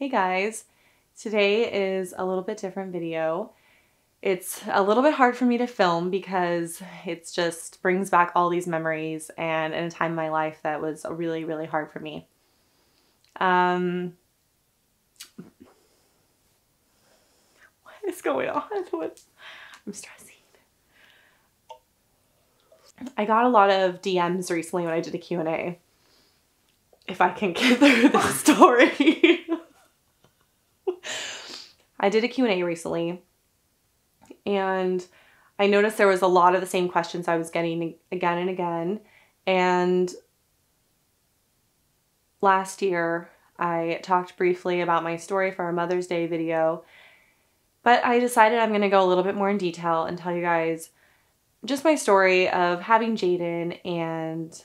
Hey guys, today is a little bit different video. It's a little bit hard for me to film because it's just brings back all these memories and in a time in my life that was really, really hard for me. Um, what is going on? What? I'm stressing. I got a lot of DMs recently when I did a Q&A. If I can get through this story. I did a Q&A recently and I noticed there was a lot of the same questions I was getting again and again. And last year, I talked briefly about my story for our Mother's Day video, but I decided I'm going to go a little bit more in detail and tell you guys just my story of having Jaden and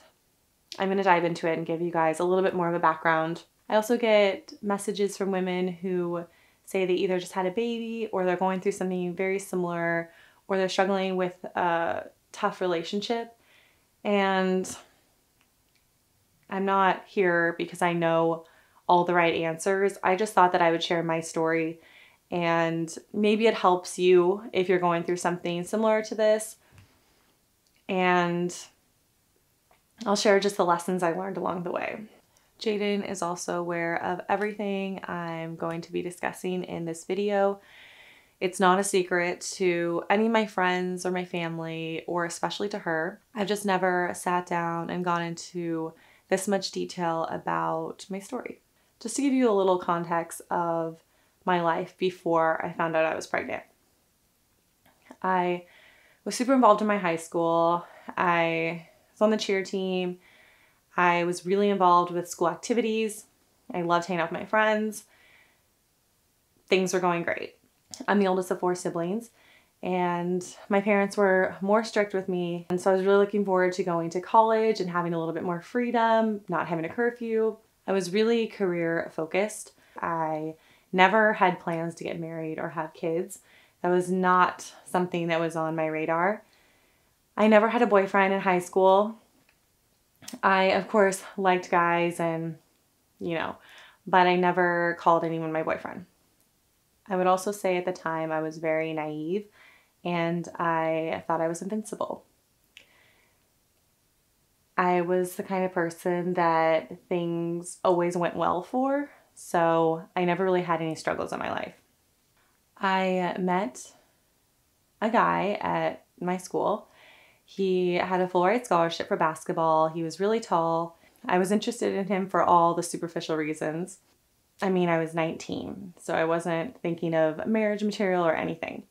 I'm going to dive into it and give you guys a little bit more of a background. I also get messages from women who say they either just had a baby or they're going through something very similar or they're struggling with a tough relationship. And I'm not here because I know all the right answers. I just thought that I would share my story and maybe it helps you if you're going through something similar to this. And I'll share just the lessons I learned along the way. Jaden is also aware of everything I'm going to be discussing in this video. It's not a secret to any of my friends or my family, or especially to her. I've just never sat down and gone into this much detail about my story. Just to give you a little context of my life before I found out I was pregnant. I was super involved in my high school. I was on the cheer team. I was really involved with school activities. I loved hanging out with my friends. Things were going great. I'm the oldest of four siblings, and my parents were more strict with me. And so I was really looking forward to going to college and having a little bit more freedom, not having a curfew. I was really career focused. I never had plans to get married or have kids. That was not something that was on my radar. I never had a boyfriend in high school. I, of course, liked guys and, you know, but I never called anyone my boyfriend. I would also say at the time I was very naive and I thought I was invincible. I was the kind of person that things always went well for, so I never really had any struggles in my life. I met a guy at my school he had a full ride scholarship for basketball. He was really tall. I was interested in him for all the superficial reasons. I mean, I was 19, so I wasn't thinking of marriage material or anything.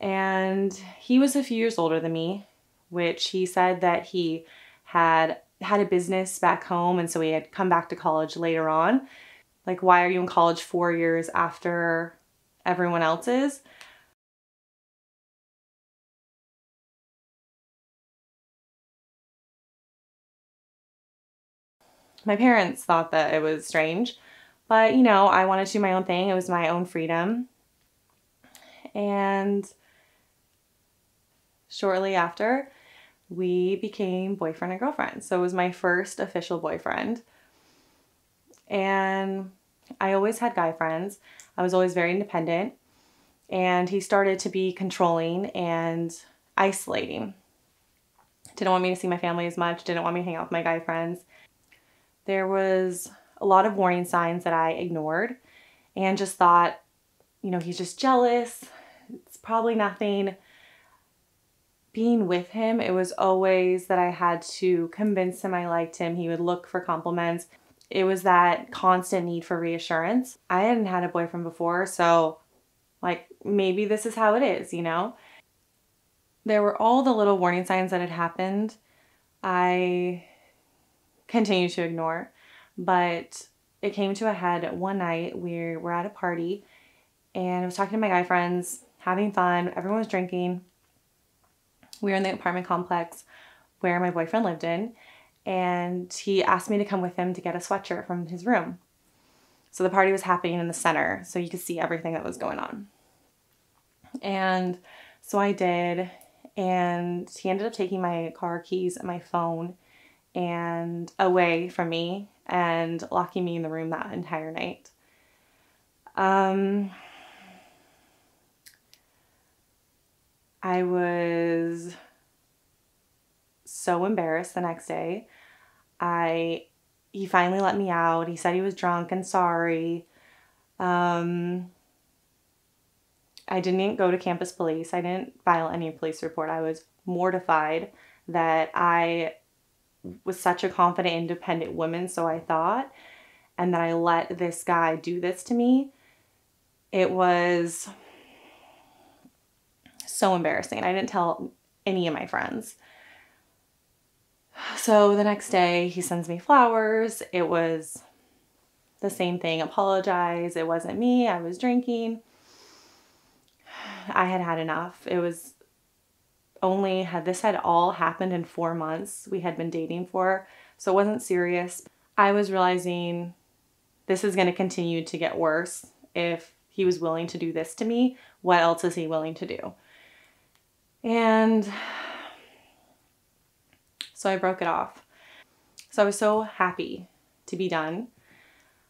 And he was a few years older than me, which he said that he had had a business back home and so he had come back to college later on. Like, why are you in college four years after everyone else is? My parents thought that it was strange, but you know, I wanted to do my own thing. It was my own freedom. And shortly after, we became boyfriend and girlfriend. So it was my first official boyfriend. And I always had guy friends. I was always very independent. And he started to be controlling and isolating. Didn't want me to see my family as much, didn't want me to hang out with my guy friends. There was a lot of warning signs that I ignored and just thought, you know, he's just jealous. It's probably nothing. Being with him, it was always that I had to convince him I liked him. He would look for compliments. It was that constant need for reassurance. I hadn't had a boyfriend before, so like maybe this is how it is, you know? There were all the little warning signs that had happened. I continue to ignore. But it came to a head one night. We were at a party and I was talking to my guy friends, having fun. Everyone was drinking. We were in the apartment complex where my boyfriend lived in, and he asked me to come with him to get a sweatshirt from his room. So the party was happening in the center, so you could see everything that was going on. And so I did, and he ended up taking my car keys and my phone and away from me and locking me in the room that entire night. Um, I was so embarrassed the next day. I he finally let me out. He said he was drunk and sorry. Um, I didn't go to campus police. I didn't file any police report. I was mortified that I was such a confident, independent woman, so I thought, and that I let this guy do this to me. It was so embarrassing. I didn't tell any of my friends. So the next day, he sends me flowers. It was the same thing apologize. It wasn't me. I was drinking. I had had enough. It was only had this had all happened in 4 months. We had been dating for, so it wasn't serious. I was realizing this is going to continue to get worse if he was willing to do this to me. What else is he willing to do? And so I broke it off. So I was so happy to be done.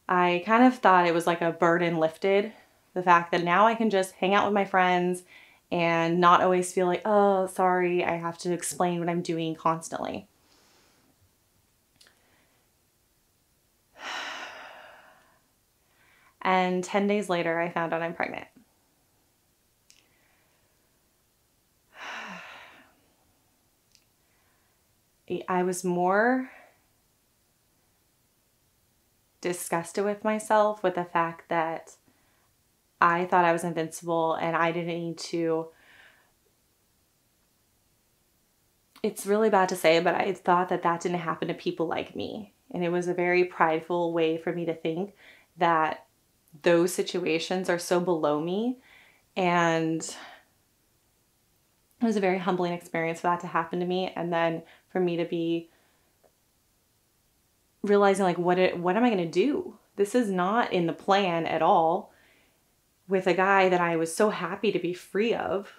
I kind of thought it was like a burden lifted. The fact that now I can just hang out with my friends and not always feel like, oh, sorry, I have to explain what I'm doing constantly. And 10 days later, I found out I'm pregnant. I was more disgusted with myself with the fact that I thought I was invincible and I didn't need to. It's really bad to say, but I thought that that didn't happen to people like me. And it was a very prideful way for me to think that those situations are so below me. And it was a very humbling experience for that to happen to me. And then for me to be realizing like what it, what am I going to do? This is not in the plan at all with a guy that I was so happy to be free of.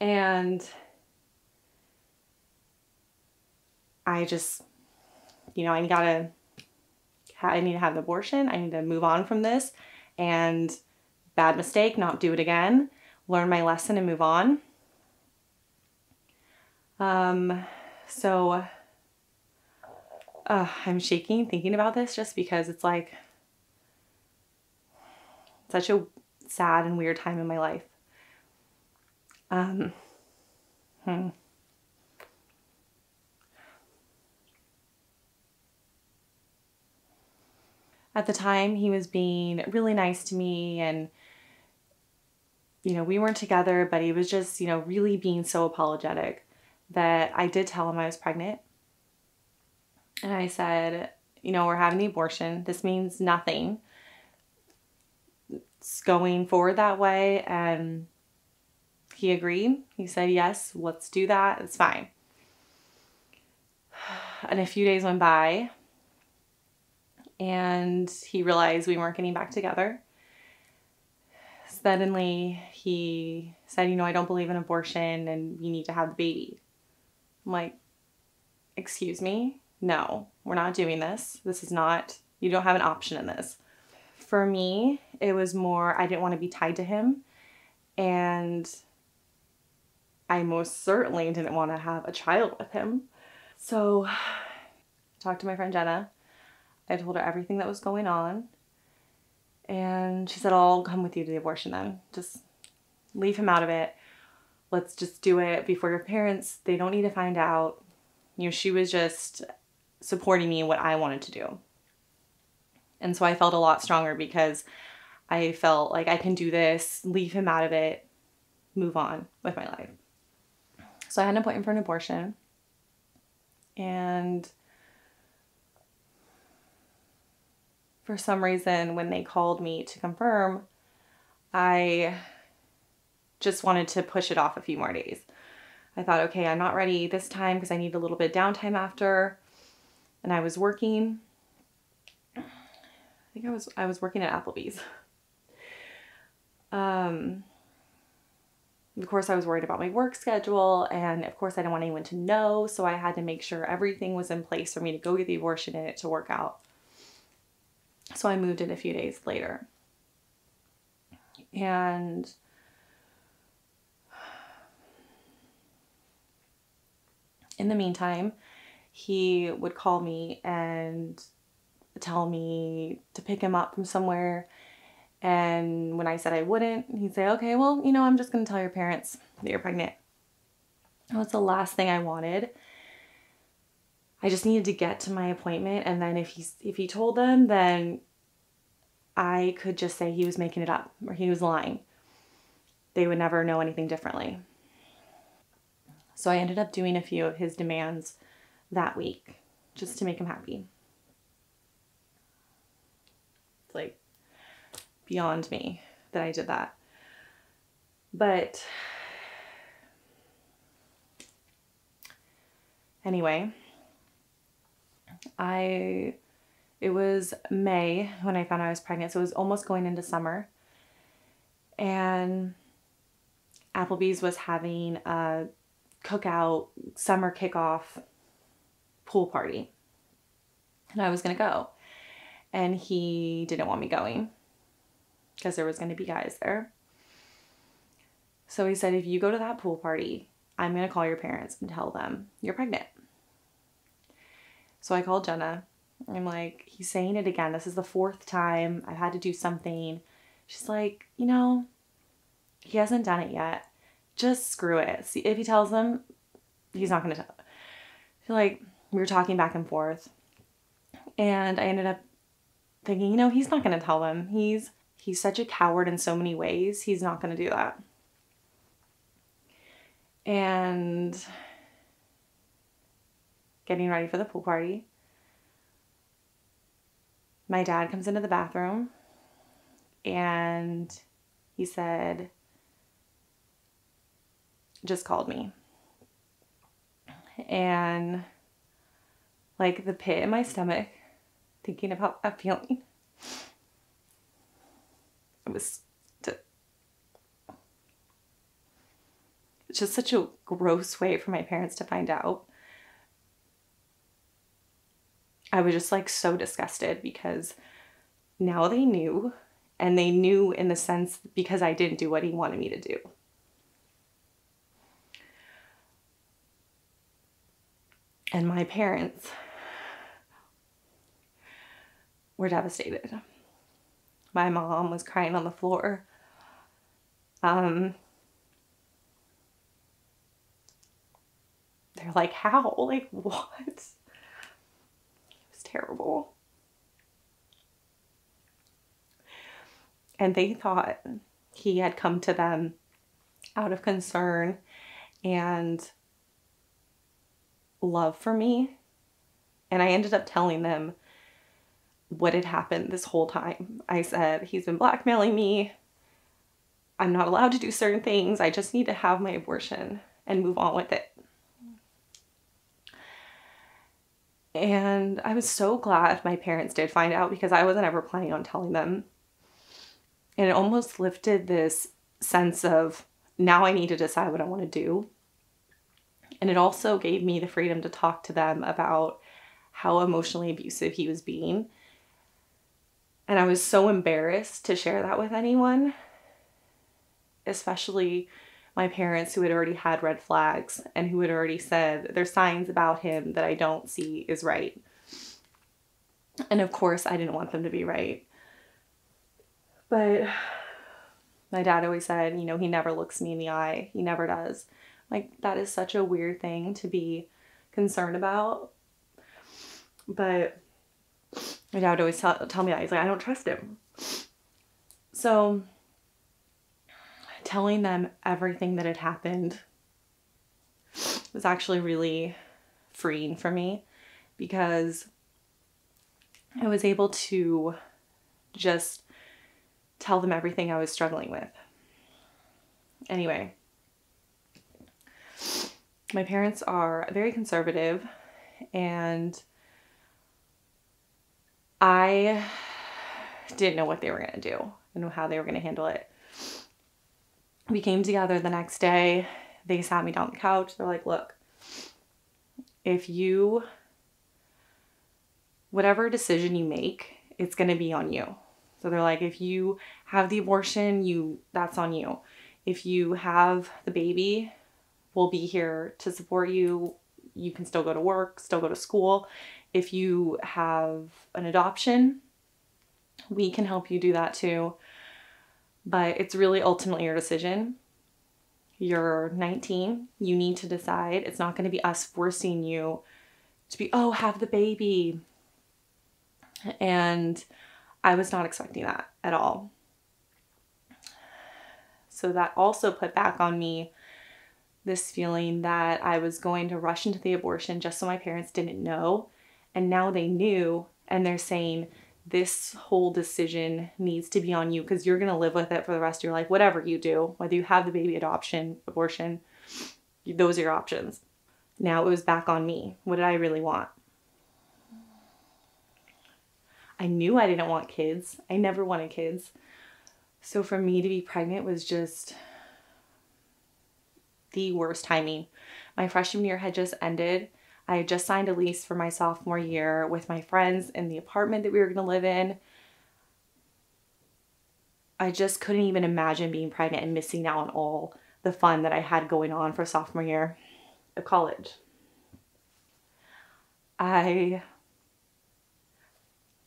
And I just you know, I got to I need to have an abortion. I need to move on from this and bad mistake, not do it again. Learn my lesson and move on. Um, so uh, I'm shaking thinking about this just because it's like such a sad and weird time in my life. Um, hmm. At the time, he was being really nice to me and you know, we weren't together, but he was just, you know, really being so apologetic that I did tell him I was pregnant. And I said, you know, we're having the abortion. This means nothing. Going forward that way. And he agreed. He said, yes, let's do that. It's fine. And a few days went by, and he realized we weren't getting back together. Suddenly, he said, You know, I don't believe in abortion and you need to have the baby. I'm like, excuse me? No, we're not doing this. This is not, you don't have an option in this. For me, it was more, I didn't want to be tied to him. And I most certainly didn't want to have a child with him. So I talked to my friend Jenna. I told her everything that was going on. And she said, I'll come with you to the abortion then. Just leave him out of it let's just do it before your parents they don't need to find out you know she was just supporting me what i wanted to do and so i felt a lot stronger because i felt like i can do this leave him out of it move on with my life so i had an appointment for an abortion and for some reason when they called me to confirm i just wanted to push it off a few more days. I thought, okay, I'm not ready this time because I need a little bit of downtime after. And I was working. I think I was I was working at Applebee's. Um of course I was worried about my work schedule and of course I didn't want anyone to know, so I had to make sure everything was in place for me to go get the abortion and it to work out. So I moved in a few days later. And in the meantime, he would call me and tell me to pick him up from somewhere. And when I said I wouldn't, he'd say, okay, well, you know, I'm just going to tell your parents that you're pregnant. That was the last thing I wanted. I just needed to get to my appointment and then if he if he told them then I could just say he was making it up or he was lying. They would never know anything differently. So I ended up doing a few of his demands that week just to make him happy. It's like beyond me that I did that. But anyway, I it was May when I found I was pregnant, so it was almost going into summer. And Applebee's was having a cookout summer kickoff pool party. And I was going to go. And he didn't want me going because there was going to be guys there. So he said, if you go to that pool party, I'm going to call your parents and tell them you're pregnant. So I called Jenna. I'm like, he's saying it again. This is the fourth time I've had to do something. She's like, you know, he hasn't done it yet. Just screw it. See if he tells them, he's not gonna tell. I like we were talking back and forth. And I ended up thinking, you know, he's not gonna tell them. He's he's such a coward in so many ways. He's not gonna do that. And getting ready for the pool party. My dad comes into the bathroom and he said, just called me. And like the pit in my stomach, thinking about that feeling. It was just such a gross way for my parents to find out. I was just like so disgusted because now they knew, and they knew in the sense because I didn't do what he wanted me to do. And my parents were devastated. My mom was crying on the floor. Um, they're like, How? Like, what? It was terrible. And they thought he had come to them out of concern and love for me. And I ended up telling them what had happened this whole time. I said, He's been blackmailing me. I'm not allowed to do certain things. I just need to have my abortion and move on with it. And I was so glad my parents did find out because I wasn't ever planning on telling them. And it almost lifted this sense of now I need to decide what I want to do. And it also gave me the freedom to talk to them about how emotionally abusive he was being. And I was so embarrassed to share that with anyone, especially my parents who had already had red flags and who had already said there's signs about him that I don't see is right. And of course, I didn't want them to be right. But my dad always said, you know, he never looks me in the eye. He never does. Like, that is such a weird thing to be concerned about. But my dad would always tell, tell me that. He's like, I don't trust him. So telling them everything that had happened was actually really freeing for me because I was able to just tell them everything I was struggling with. Anyway, my parents are very conservative and I didn't know what they were going to do and how they were going to handle it we came together the next day. They sat me down on the couch. They're like, look, if you, whatever decision you make, it's going to be on you. So they're like, if you have the abortion, you that's on you. If you have the baby, we'll be here to support you. You can still go to work, still go to school. If you have an adoption, we can help you do that too. But it's really ultimately your decision. You're 19. You need to decide. It's not going to be us forcing you to be, oh, have the baby. And I was not expecting that at all. So that also put back on me this feeling that I was going to rush into the abortion just so my parents didn't know. And now they knew, and they're saying, this whole decision needs to be on you because you're going to live with it for the rest of your life, whatever you do, whether you have the baby, adoption, abortion, those are your options. Now it was back on me. What did I really want? I knew I didn't want kids. I never wanted kids. So for me to be pregnant was just the worst timing. My freshman year had just ended. I had just signed a lease for my sophomore year with my friends in the apartment that we were going to live in. I just couldn't even imagine being pregnant and missing out on all the fun that I had going on for sophomore year of college. I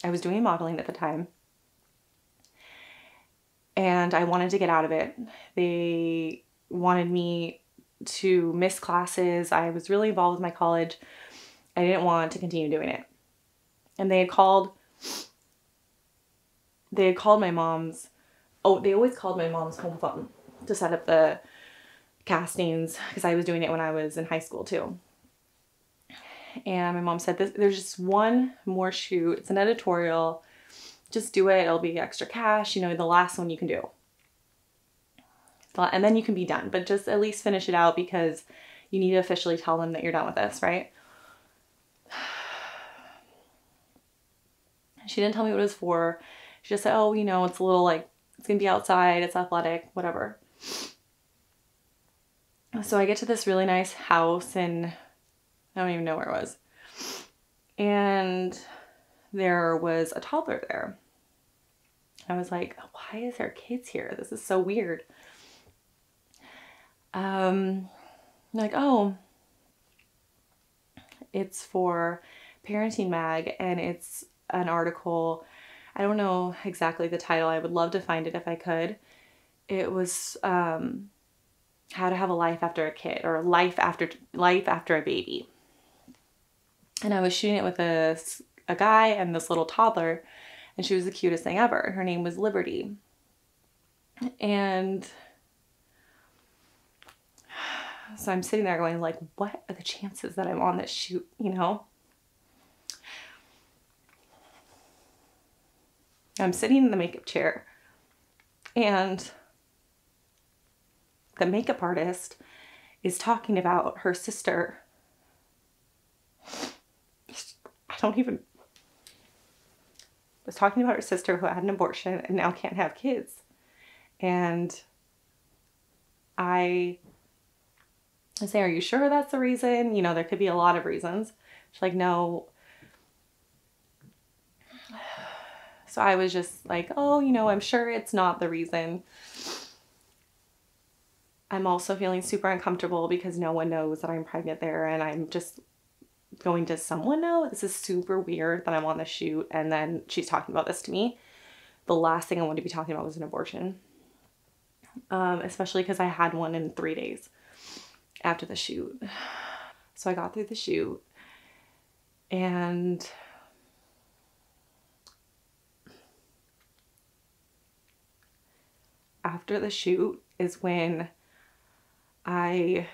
I was doing modeling at the time. And I wanted to get out of it. They wanted me to miss classes. I was really involved with my college. I didn't want to continue doing it. And they had called they had called my mom's oh, they always called my mom's home phone to set up the castings because I was doing it when I was in high school too. And my mom said this there's just one more shoot. It's an editorial. Just do it. It'll be extra cash, you know, the last one you can do and then you can be done. But just at least finish it out because you need to officially tell them that you're done with this, right? She didn't tell me what it was for. She just said, oh, you know, it's a little like, it's gonna be outside, it's athletic, whatever. So I get to this really nice house and I don't even know where it was. And there was a toddler there. I was like, why is there kids here? This is so weird um, like, oh, it's for Parenting Mag and it's an article. I don't know exactly the title. I would love to find it if I could. It was um, how to have a life after a kid or life after life after a baby. And I was shooting it with a, a guy and this little toddler, and she was the cutest thing ever. Her name was Liberty. And so I'm sitting there going like, what are the chances that I'm on this shoot, you know? I'm sitting in the makeup chair and the makeup artist is talking about her sister. I don't even was talking about her sister who had an abortion and now can't have kids. And I I say, Are you sure that's the reason? You know, there could be a lot of reasons. She's like, No. So I was just like, Oh, you know, I'm sure it's not the reason. I'm also feeling super uncomfortable because no one knows that I'm pregnant there and I'm just going to someone know. This is super weird that I'm on the shoot and then she's talking about this to me. The last thing I wanted to be talking about was an abortion. Um, especially because I had one in three days after the shoot. So I got through the shoot and after the shoot is when I